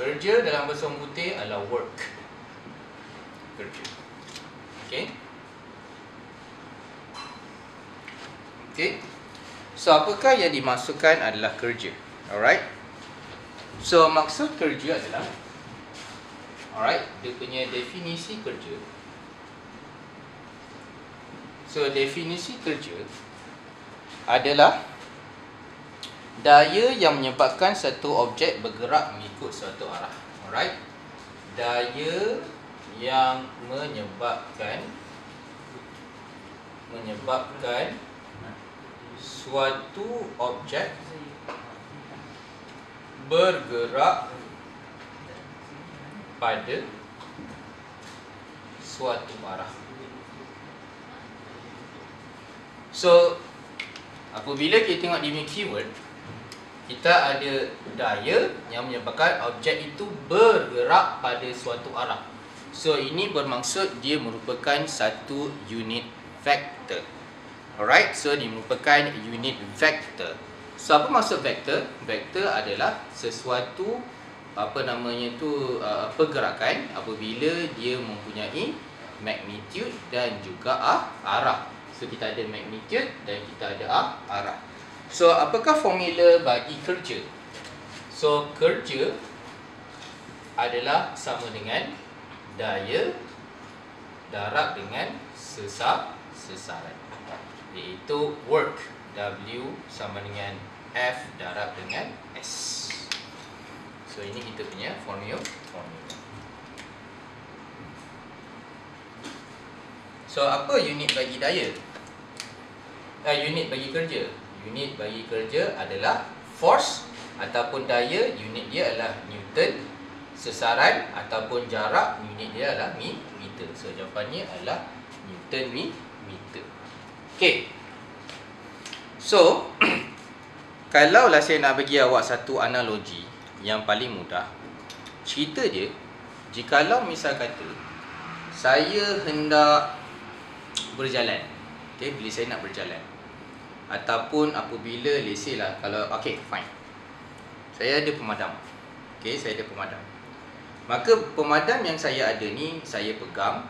Kerja dalam bahasa orang putih adalah work. Kerja. Okay. Okay. So, apakah yang dimasukkan adalah kerja? Alright. So, maksud kerja adalah Alright, dia punya definisi kerja. So, definisi kerja adalah daya yang menyebabkan satu objek bergerak mengikut suatu arah. Alright. Daya yang menyebabkan menyebabkan suatu objek bergerak pada suatu arah. So, apabila kita tengok di keyword, kita ada daya yang menyebabkan objek itu bergerak pada suatu arah. So, ini bermaksud dia merupakan satu unit vector. Alright, so dia merupakan unit vector. So, apa maksud vector? Vector adalah sesuatu apa namanya tu uh, pergerakan apabila dia mempunyai magnitude dan juga uh, arah. So kita ada magnitude dan kita ada uh, arah. So apakah formula bagi kerja? So kerja adalah sama dengan daya darab dengan sesar sesaran. Iaitu work W sama dengan F darab dengan S. So ini kita punya formula formula. So apa unit bagi daya? Uh, unit bagi kerja. Unit bagi kerja adalah force ataupun daya, unit dia adalah newton. Sesaran ataupun jarak, unit dia adalah meter. So jawapannya adalah newton meter. Okey. So kalau lah saya nak bagi awak satu analogi yang paling mudah cerita dia jikalau misal kata saya hendak berjalan okey bila saya nak berjalan ataupun apabila let's say lah kalau okey fine. Saya ada pemadam. Okey saya ada pemadam. Maka pemadam yang saya ada ni saya pegang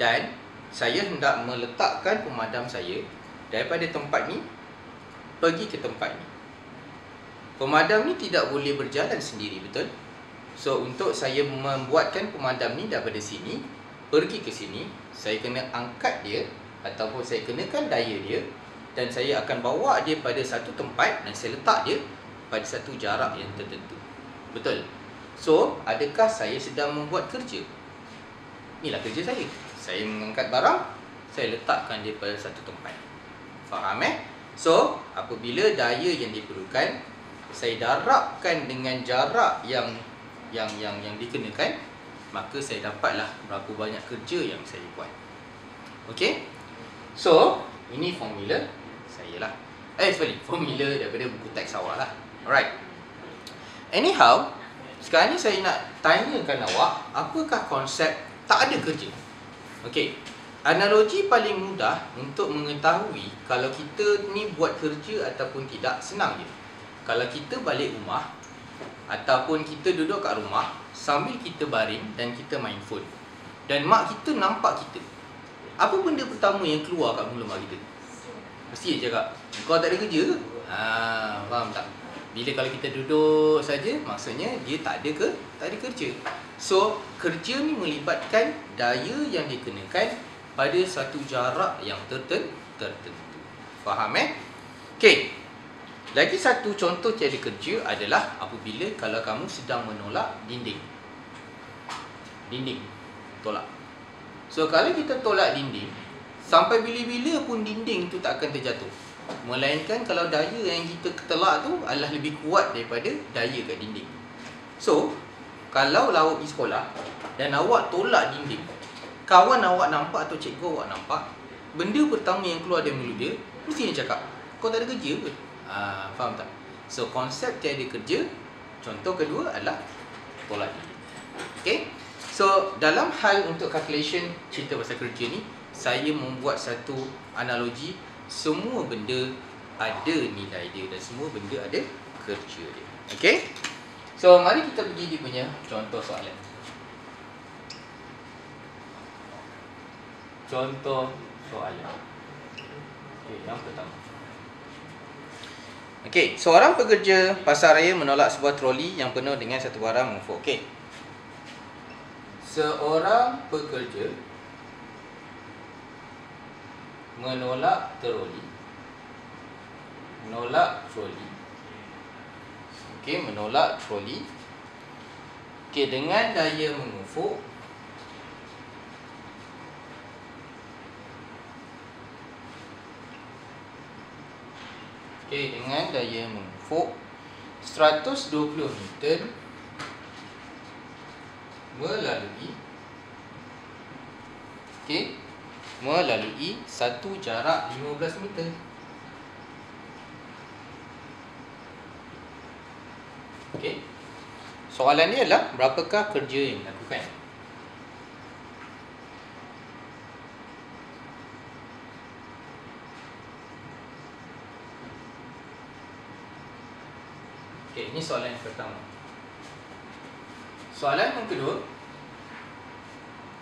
dan saya hendak meletakkan pemadam saya daripada tempat ni pergi ke tempat ni. Pemadam ni tidak boleh berjalan sendiri, betul? So, untuk saya membuatkan pemadam ni daripada sini, pergi ke sini, saya kena angkat dia ataupun saya kenakan daya dia dan saya akan bawa dia pada satu tempat dan saya letak dia pada satu jarak yang tertentu. Betul? So, adakah saya sedang membuat kerja? Inilah kerja saya. Saya mengangkat barang, saya letakkan dia pada satu tempat. Faham eh? So, apabila daya yang diperlukan saya darabkan dengan jarak yang yang yang yang dikenakan maka saya dapatlah berapa banyak kerja yang saya buat okey so ini formula saya lah. Eh sorry formula daripada buku teks awak lah. Alright. Anyhow sekarang ni saya nak tanyakan awak apakah konsep tak ada kerja? Okey. Analogi paling mudah untuk mengetahui kalau kita ni buat kerja ataupun tidak senang je. Kalau kita balik rumah ataupun kita duduk kat rumah sambil kita baring dan kita main phone dan mak kita nampak kita apa benda pertama yang keluar kat mulut mak kita mesti dia cakap kau tak ada kerja ke ha faham tak bila kalau kita duduk saja maksudnya dia tak ada ke tak ada kerja so kerja ni melibatkan daya yang dikenakan pada satu jarak yang tertentu tertentu faham eh okey lagi satu contoh tiada kerja adalah apabila kalau kamu sedang menolak dinding. Dinding. Tolak. So, kalau kita tolak dinding, sampai bila-bila pun dinding tu tak akan terjatuh. Melainkan kalau daya yang kita telak tu adalah lebih kuat daripada daya kat dinding. So, kalau awak pergi sekolah dan awak tolak dinding, kawan awak nampak atau cikgu awak nampak, benda pertama yang keluar dari mulut dia, mesti dia cakap, kau tak ada kerja ke? Uh, faham tak? So konsep tiada kerja Contoh kedua adalah Tolak diri Okay So dalam hal untuk calculation Cerita pasal kerja ni Saya membuat satu analogi Semua benda ada nilai dia Dan semua benda ada kerja dia Okay So, mari kita pergi dia punya contoh soalan. Contoh soalan. Okey, yang pertama. Okey, seorang pekerja pasar raya menolak sebuah troli yang penuh dengan satu barang mufuk. Okey. Seorang pekerja menolak troli. Menolak troli. Okey menolak troli. Okey dengan daya mengufuk okey dengan daya mengufuk 120 Newton melalui okey melalui satu jarak 15 meter Okey. Soalan dia adalah berapakah kerja yang dilakukan? Okey, ini soalan yang pertama. Soalan yang kedua.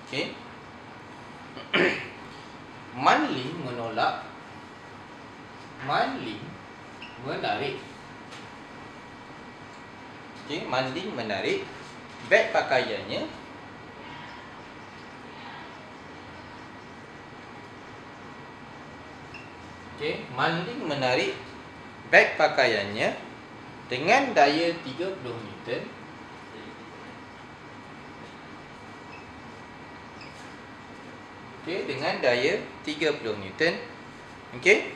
Okey. Manling menolak. Manling menarik. Okey, Manling menarik. Beg pakaiannya. Okey, Manling menarik beg pakaiannya dengan daya 30 Newton Okey, dengan daya 30 Newton. Okey.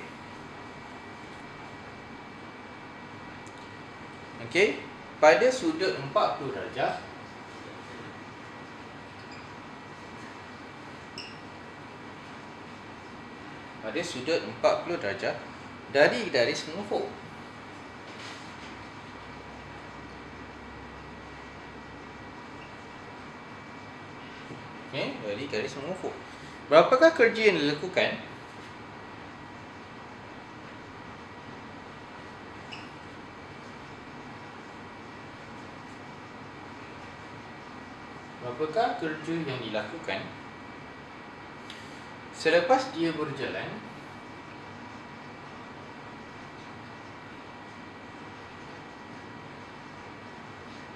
Okey pada sudut 40 darjah pada sudut 40 darjah dari garis mengufuk Okay, dari garis mengufuk Berapakah kerja yang dilakukan? Apakah kerja yang dilakukan selepas dia berjalan?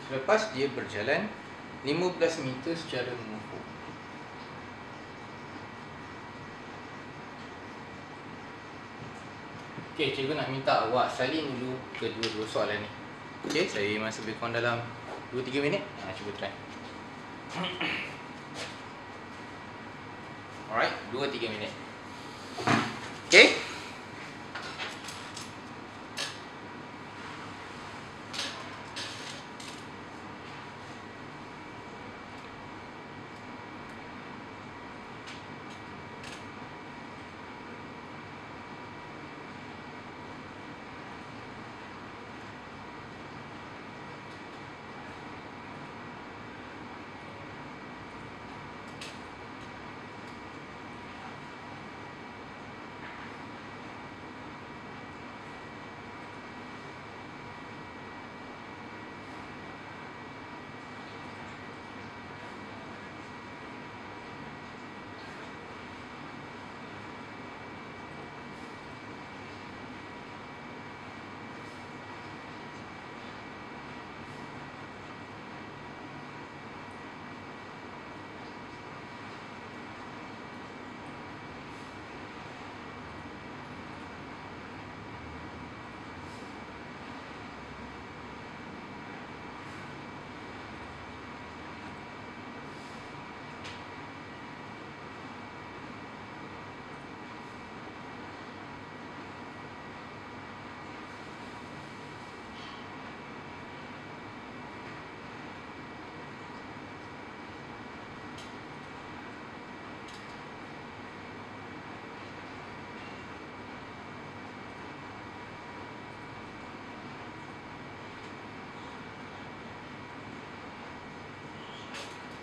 Selepas dia berjalan 15 meter secara mengufuk Okey, cikgu nak minta awak salin dulu kedua-dua soalan ni. Okey, saya masih lebih kurang dalam 2-3 minit. Ha, Cuba try. Alright, 2-3 minit Okay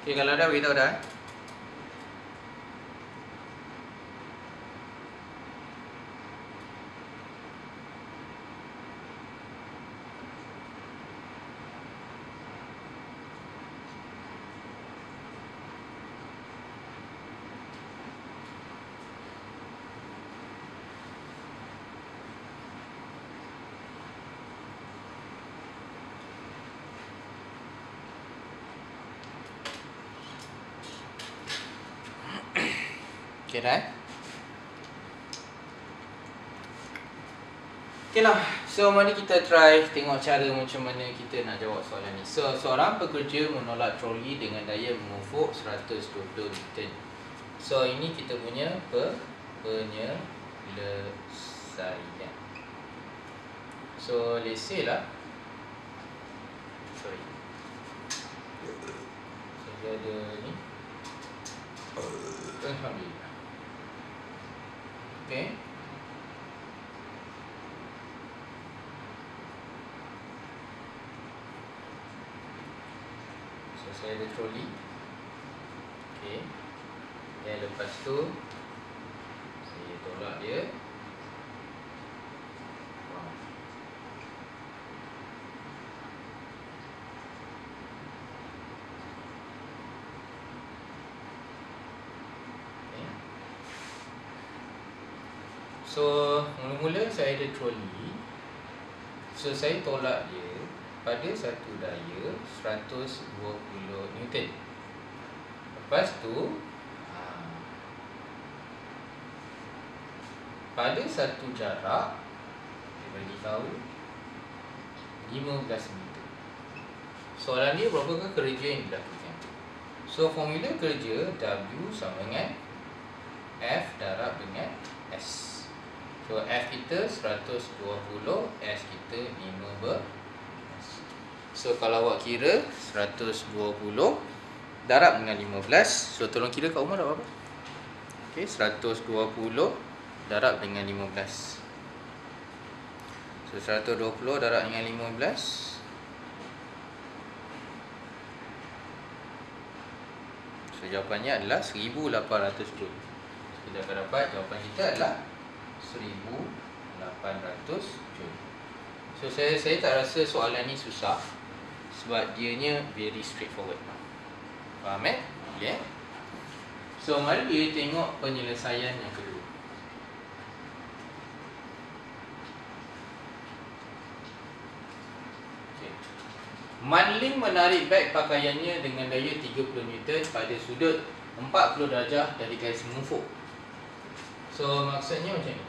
Okay, kalau dah beritahu dah. Okay dah eh? Okay lah, so mari kita try tengok cara macam mana kita nak jawab soalan ni. So, seorang pekerja menolak troli dengan daya memufuk 120 Newton So, ini kita punya pe penyelesaian. So, let's say lah. Sorry. Saya ada ni. Alhamdulillah Okay. Saya ada troli. Okey. Dan lepas tu Saya tolak dia So, mula-mula saya ada troli So, saya tolak dia pada satu daya 120 Newton. Lepas tu ha, pada satu jarak dia bagi tahu 15 meter. Soalan dia berapakah kerja yang dilakukan? So formula kerja W sama dengan F darab dengan S. So F kita 120, S kita 15 So kalau awak kira 120 darab dengan 15 So tolong kira kat rumah dah berapa? Okay 120 darab dengan 15 So 120 darab dengan 15 So jawapannya adalah 1800 joule Kita akan dapat jawapan kita adalah 1800 joule So saya saya tak rasa soalan ni susah sebab dianya very straightforward. Faham eh? Okay. So mari kita tengok penyelesaian yang kedua. Okay. Manling menarik beg pakaiannya dengan daya 30 Newton pada sudut 40 darjah dari garis mufuk. So maksudnya macam ni.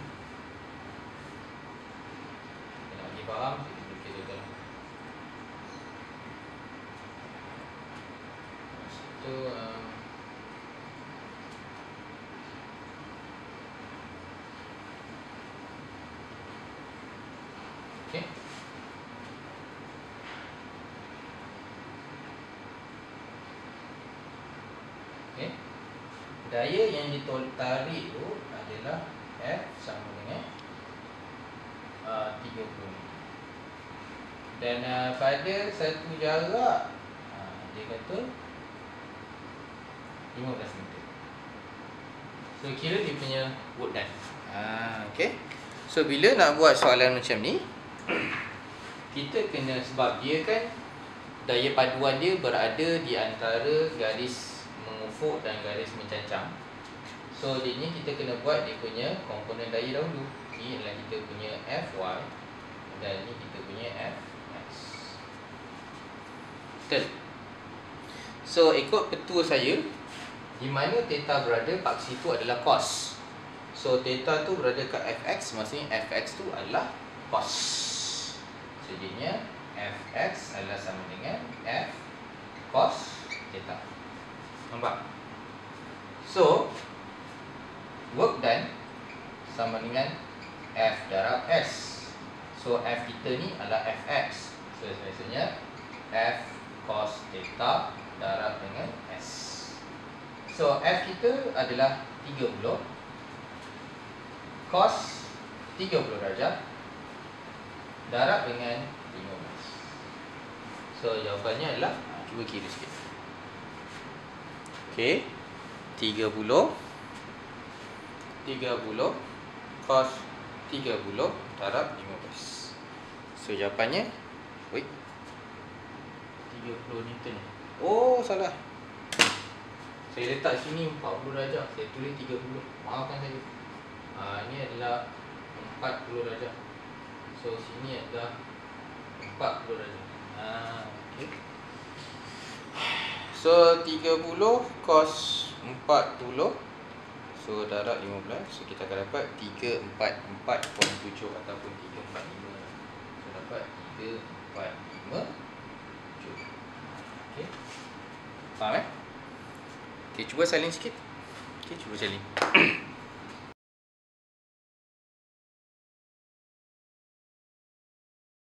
daya yang ditarik tu adalah F sama dengan uh, 30 dan uh, pada satu jarak uh, dia kata 15 meter. So kira dia punya work done. Uh, ok so bila nak buat soalan macam ni? Kita kena sebab dia kan daya paduan dia berada di antara garis mengufuk dan garis mencancang. So ini kita kena buat dia punya komponen daya dahulu. Ini adalah kita punya Fy Dan ini kita punya Fx Betul. So ikut petua saya Di mana theta berada paksi itu adalah cos. So theta tu berada kat Fx Maksudnya Fx tu adalah cos. Jadinya Fx adalah sama dengan F cos theta Nampak? So Work done Sama dengan F darab S. So F kita ni adalah Fx So biasanya F cos theta darab dengan S. So F kita adalah 30 Cos 30 darjah Darab dengan 15 So jawapannya adalah Cuba kira sikit Okay 30 30 cos 30 darab 15 So jawapannya? Wait. 30 Newton. Oh salah. Saya letak sini 40 darjah. Saya tulis 30 Maafkan saya. Ha, Ini adalah 40 darjah. So sini adalah 40 darjah. Ha, okay. So 30 cos 40 So darab 15 So kita akan dapat 344.7 ataupun 345 So dapat 345 Okay Faham eh? Okay cuba salin sikit. Okay cuba salin